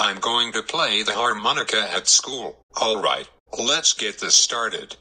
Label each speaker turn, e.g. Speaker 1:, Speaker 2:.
Speaker 1: I'm going to play the harmonica at school. Alright, let's get this started.